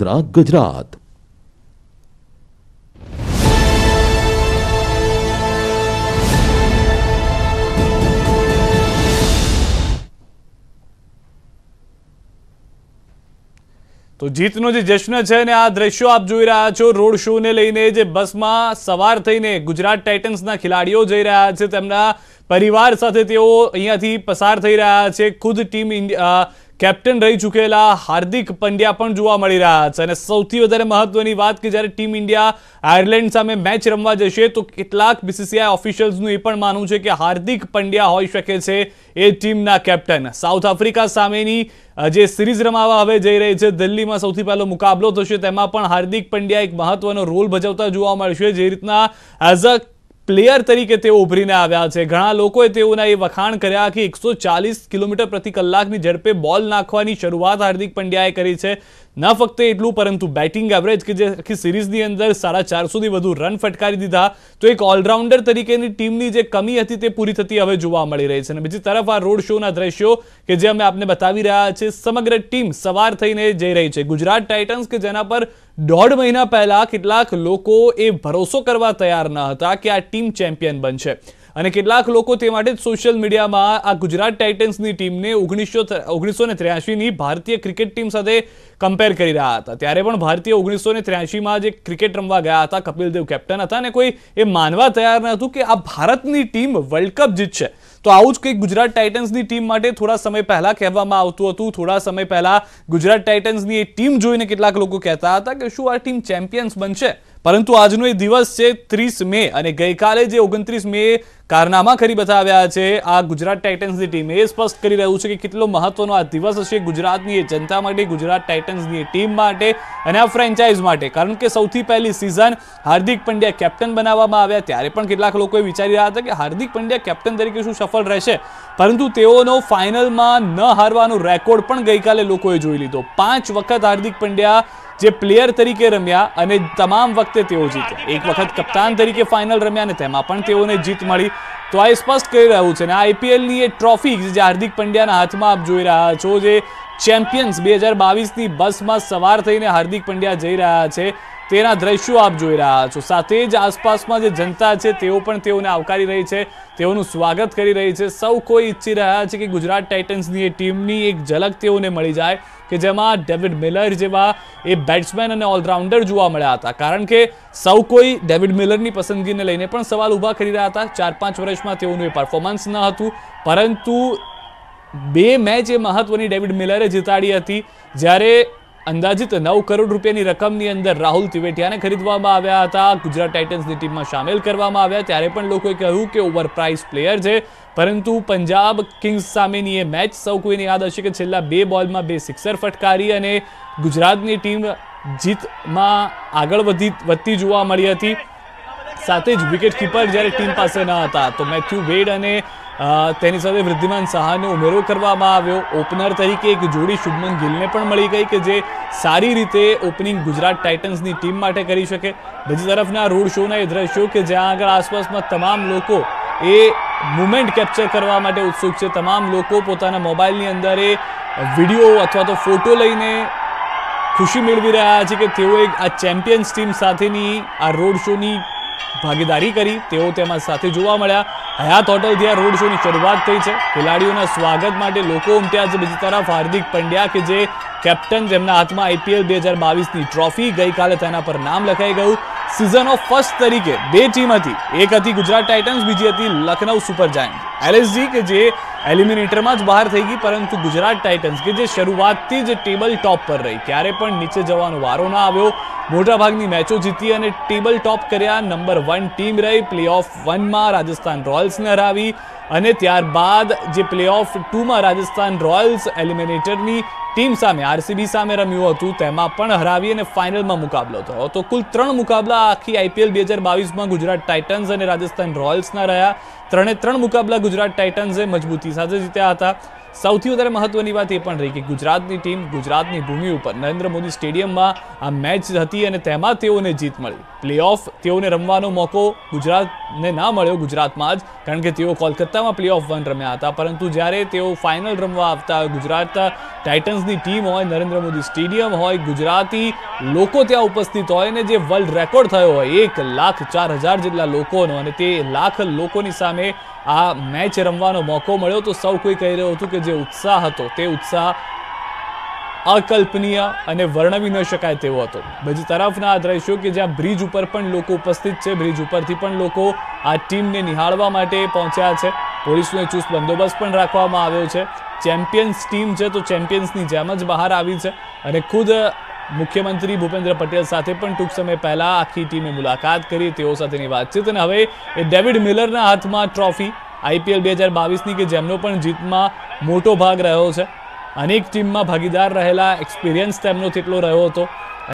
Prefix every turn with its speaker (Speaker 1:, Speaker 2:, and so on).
Speaker 1: વડોદરા ગુજરાત.
Speaker 2: તો જીતનો જે જશ્ન છે ને, આ દ્રશ્યો આપ જોઈ રહ્યા છો. રોડ શો ને લઈને જે બસમાં સવાર થઈને ગુજરાત ટાઇટન્સના ખેલાડીઓ જઈ રહ્યા છે. તેમના પરિવાર સાથે તેઓ અહીંયાથી પસાર થઈ રહ્યા છે. ખુદ ટીમ ઇન્ડિયા કેપ્ટન રહી ચૂકેલા હાર્દિક પંડ્યા પણ જોવા મળી રહ્યા છે. અને સૌથી વધારે મહત્વની વાત કે જ્યારે ટીમ ઇન્ડિયા આયર્લેન્ડ સામે મેચ રમવા જશે, તો કેટલાક બીસીસીઆઈ ઓફિશિયલ્સનું એ પણ માનવું છે કે હાર્દિક પંડ્યા હોઈ શકે છે એ ટીમના કેપ્ટન. સાઉથ આફ્રિકા સામેની જે સિરીઝ રમાવા હવે જઈ રહી છે, દિલ્હીમાં સૌથી પહેલો મુકાબલો થશે. તેમાં પણ હાર્દિક પંડ્યા એક મહત્વનો રોલ ભજવતા જોવા મળશે. જે રીતના એઝ અ પ્લેયર તરીકે તેઓ ઉભરીને આવ્યા છે. ઘણા લોકોએ તેઓના એ વખાણ કર્યા કે એકસો ચાલીસ કિલોમીટર પ્રતિ કલાકની ઝડપે બોલ નાખવાની શરૂઆત હાર્દિક પંડ્યાએ કરી છે. ન ફક્ત એટલું, પરંતુ બેટિંગ એવરેજ કે જે આખી સિરીઝની અંદર સાડા ચારસોથી વધુ રન ફટકારી દીધા. તો એક ઓલરાઉન્ડર તરીકેની ટીમની જે કમી હતી તે પૂરી થતી હવે જોવા મળી રહી છે. અને બીજી તરફ આ રોડ શોના દ્રશ્યો કે જે અમે આપને બતાવી રહ્યા છે, સમગ્ર ટીમ સવાર થઈને જઈ રહી છે. ગુજરાત ટાઇટન્સ કે જેના પર દોઢ મહિના પહેલા કેટલાક લોકો એ ભરોસો કરવા તૈયાર ન હતા કે આ ટીમ ચેમ્પિયન બનશે. અને કેટલાક લોકો તે માટે સોશિયલ મીડિયામાં આ ગુજરાત ટાઇટન્સની ટીમને ઓગણીસો ઓગણીસો ને ત્ર્યાસીની ભારતીય ક્રિકેટ ટીમ સાથે કમ્પેર કરી રહ્યા હતા. ત્યારે પણ ભારતીય ઓગણીસો ને ત્ર્યાસીમાં જે ક્રિકેટ રમવા ગયા હતા. કપિલ દેવ કેપ્ટન હતા અને કોઈ એ માનવા તૈયાર ન હતું કે આ ભારતની ટીમ વર્લ્ડ કપ જીતશે. તો આવું જ કંઈક ગુજરાત ટાઇટન્સની ટીમ માટે થોડા સમય પહેલા કહેવામાં આવતું હતું. થોડા સમય પહેલા ગુજરાત ટાઇટન્સની એ ટીમ જોઈને કેટલાક લોકો કહેતા હતા કે શું આ ટીમ ચેમ્પિયન્સ બનશે? પરંતુ આજનો એ દિવસ છે ત્રીસ મે અને ગઈકાલે જે ઓગણત્રીસ મે કારનામા કરી બતાવ્યા છે, આ ગુજરાત ટાઇટન્સની ટીમ એ સ્પષ્ટ કરી રહ્યું છે કે કેટલો મહત્વનો આ દિવસ હશે ગુજરાતની એ જનતા માટે, ગુજરાત ટાઇટન્સની ટીમ માટે અને આ ફ્રેન્ચાઇઝ માટે. કારણ કે સૌથી પહેલી સિઝન હાર્દિક પંડ્યા કેપ્ટન બનાવવામાં આવ્યા. ત્યારે પણ કેટલાક લોકોએ વિચારી રહ્યા હતા કે હાર્દિક પંડ્યા કેપ્ટન તરીકે શું સફળ રહેશે. પરંતુ તેઓનો ફાઇનલમાં ન હારવાનો રેકોર્ડ પણ ગઈકાલે લોકોએ જોઈ લીધો. પાંચ વખત હાર્દિક પંડ્યા જે પ્લેયર તરીકે રમ્યા અને તમામ વખતે તેઓ જીત્યા. એક વખત કપ્તાન તરીકે ફાઇનલ રમ્યા અને તેમાં પણ તેઓને જીત મળી. તો આ સ્પષ્ટ કરી રહ્યું છે અને આ આઈપીએલની એ ટ્રોફી જે હાર્દિક પંડ્યાના હાથમાં આપ જોઈ રહ્યા છો જે ચેમ્પિયન્સ બે હજાર બાવીસની બસમાં સવાર થઈને હાર્દિક પંડ્યા જઈ રહ્યા છે, તેના દ્રશ્યો આપ જોઈ રહ્યા છો. સાથે જ આસપાસમાં જે જનતા છે તેઓ પણ તેઓને આવકારી રહી છે, તેઓનું સ્વાગત કરી રહી છે. સૌ કોઈ ઈચ્છી રહ્યા છે કે ગુજરાત ટાઇટન્સની એ ટીમની એક ઝલક તેઓને મળી જાય. કે જેમાં ડેવિડ મિલર જેવા એ બેટ્સમેન અને ઓલરાઉન્ડર જોવા મળ્યા હતા. કારણ કે સૌ કોઈ ડેવિડ મિલરની પસંદગીને લઈને પણ સવાલ ઊભા કરી રહ્યા હતા. ચાર પાંચ વર્ષમાં તેઓનું એ પરફોર્મન્સ ન હતું. પરંતુ બે મેચ એ મહત્વની ડેવિડ મિલરે જીતાડી હતી. જ્યારે અંદાજિત નવ કરોડ રૂપિયાની રકમની અંદર રાહુલ તિવેટિયાને ખરીદવામાં આવ્યા હતા. ગુજરાત ટાઇટન્સની ટીમમાં સામેલ કરવામાં આવ્યા. ત્યારે પણ લોકોએ કહ્યું કે ઓવર પ્રાઇસ પ્લેયર છે. પરંતુ પંજાબ કિંગ્સ સામેની એ મેચ સૌ કોઈને યાદ હશે કે છેલ્લા બે બોલમાં બે સિક્સર ફટકારી અને ગુજરાતની ટીમ જીતમાં આગળ વધી, વધતી જોવા મળી હતી. સાથે જ વિકેટ કીપર જ્યારે ટીમ પાસે ન હતા, તો મેથ્યુ વેડ અને તેની સાથે વૃદ્ધિમાન સહાનો ઉમેરો કરવામાં આવ્યો. ઓપનર તરીકે એક જોડી શુભમન ગિલને પણ મળી ગઈ કે જે સારી રીતે ઓપનિંગ ગુજરાત ટાઇટન્સની ટીમ માટે કરી શકે. બીજી તરફના રોડ શોના એ દ્રશ્યો કે જ્યાં આગળ આસપાસમાં તમામ લોકો એ મુમેન્ટ કેપ્ચર કરવા માટે ઉત્સુક છે. તમામ લોકો પોતાના મોબાઈલની અંદર એ વીડિયો અથવા તો ફોટો લઈને ખુશી મેળવી રહ્યા છે કે તેઓ એક આ ચેમ્પિયન્સ ટીમ સાથેની આ રોડ શોની ભાગીદારી કરી તેઓ તેમાં સાથે જોવા મળ્યા. હયાત હોટલથી આ રોડ શોની શરૂઆત થઈ છે. ખેલાડીઓના સ્વાગત માટે લોકો ઉમટ્યા છે. બીજી તરફ હાર્દિક પંડ્યા કે જે કેપ્ટન જેમના હાથમાં આઈપીએલ બે હજાર બાવીસની ટ્રોફી ગઈકાલે તેના પર નામ લખાઈ ગયું. સિઝન ઓફ ફર્સ્ટ તરીકે બે ટીમ હતી. એક હતી ગુજરાત ટાઇટન્સ, બીજી હતી લખનઉ સુપર જાયન્ટ એલએસજી કે જે એલિમિનેટરમાં જ બહાર થઈ ગઈ, પરંતુ ગુજરાત ટાઇટન્સ કે જે શરૂઆતથી જ ટેબલ ટોપ પર રહી. ક્યારે પણ નીચે જવાનો વારો ના આવ્યો. મોટાભાગની મેચો જીતી અને ટેબલ ટોપ કર્યા. નંબર વન ટીમ રહી. પ્લે ઓફ વનમાં રાજસ્થાન રોયલ્સને હરાવી અને ત્યારબાદ જે પ્લે ઓફ ટુમાં રાજસ્થાન રોયલ્સ એલિમિનેટરની ટીમ સામે, આરસીબી સામે રમ્યું હતું, તેમાં પણ હરાવી અને ફાઇનલમાં મુકાબલો થયો. તો કુલ ત્રણ મુકાબલા આખી આઈપીએલ બે હજાર બાવીસમાં ગુજરાત ટાઇટન્સ અને રાજસ્થાન રોયલ્સના રહ્યા. ત્રણે ત્રણ મુકાબલા ગુજરાત ટાઇટન્સે મજબૂતી સાથે જીત્યા હતા. સૌથી વધારે મહત્વની વાત એ પણ રહી કે ગુજરાતની ટીમ ગુજરાતની ભૂમિ ઉપર નરેન્દ્ર મોદી સ્ટેડિયમમાં આ મેચ હતી અને તેમાં તેઓને જીત મળી. પ્લેઓફ તેઓને રમવાનો મોકો ગુજરાતને ના મળ્યો, ગુજરાતમાં જ, કારણ કે તેઓ કોલકાતામાં પ્લેઓફ વન રમ્યા હતા. પરંતુ જ્યારે તેઓ ફાઇનલ રમવા આવતા ગુજરાત ટાઇટન્સની ટીમ હોય, નરેન્દ્ર મોદી સ્ટેડિયમ હોય, ગુજરાતી લોકો ત્યાં ઉપસ્થિત હોય અને જે વર્લ્ડ રેકોર્ડ થયો હોય, એક લાખ ચાર હજાર જેટલા લોકોનો અને તે લાખ લોકોની સામે આ મેચ રમવાનો મોકો મળ્યો તો સૌ કોઈ કહી રહ્યું હતું કે જે ઉત્સાહ હતો તે ઉત્સાહ અકલ્પનીય અને વર્ણવી ન શકાય તેવો હતો. બીજી તરફના આ દ્રશ્યો કે જ્યાં બ્રિજ ઉપર પણ લોકો ઉપસ્થિત છે, બ્રિજ ઉપરથી પણ લોકો આ ટીમને નિહાળવા માટે પહોંચ્યા છે. પોલીસનો ચુસ્ત બંદોબસ્ત પણ રાખવામાં આવ્યો છે. ચેમ્પિયન્સ ટીમ છે તો ચેમ્પિયન્સની જેમ જ બહાર આવી છે અને ખુદ મુખ્યમંત્રી ભૂપેન્દ્ર પટેલ સાથે પણ ટૂંક સમય પહેલા આખી ટીમે મુલાકાત કરી, તેઓ સાથેની વાતચીત. અને હવે એ ડેવિડ મિલરના હાથમાં ટ્રોફી આઈપીએલ બે હજાર બાવીસની કે જેમનો પણ જીતમાં મોટો ભાગ રહ્યો છે. અનેક ટીમમાં ભાગીદાર રહેલા, એક્સપિરિયન્સ તેમનો તેટલો રહ્યો હતો.